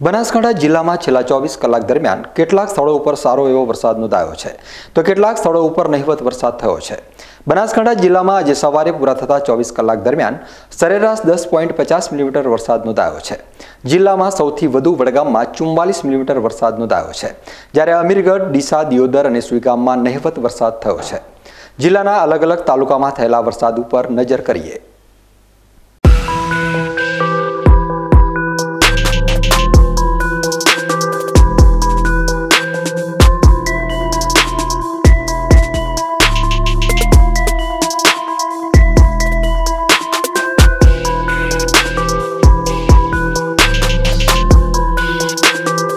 બનાસકાંઠા જિલ્લામાં છેલ્લા ચોવીસ કલાક દરમિયાન કેટલાક સ્થળો ઉપર સારો એવો વરસાદ નોંધાયો છે. તો કેટલાક સ્થળો ઉપર નહિવત વરસાદ થયો છે. બનાસકાંઠા જિલ્લામાં આજે સવારે પૂરા થતા ચોવીસ કલાક દરમિયાન સરેરાશ દસ પોઈન્ટ પચાસ મિલીમીટર વરસાદ નોંધાયો છે. જિલ્લામાં સૌથી વધુ વડગામમાં ચુમ્માલીસ મિલીમીટર વરસાદ નોંધાયો છે. જ્યારે અમીરગઢ, ડીસા, દિયોદર અને સુઈગામમાં નહિવત વરસાદ થયો છે. જિલ્લાના અલગ અલગ તાલુકામાં થયેલા વરસાદ ઉપર નજર કરીએ.